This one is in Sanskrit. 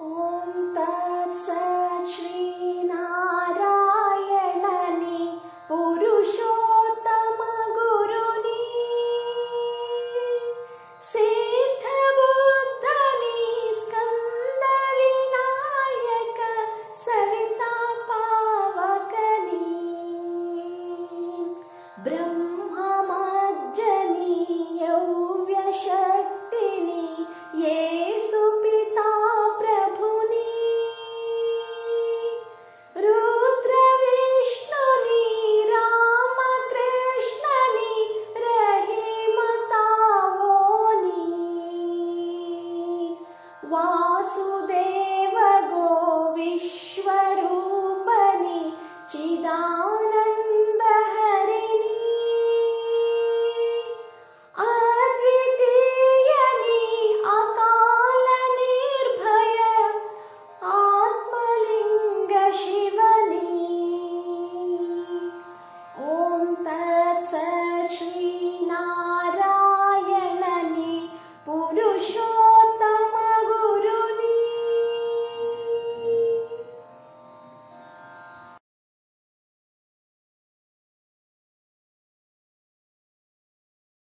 ॐ तत्सश्री नारायणनि पुरुषोत्तम सिद्धबुद्धनि स्कन्दरि सविता पावकनि। ब्रह्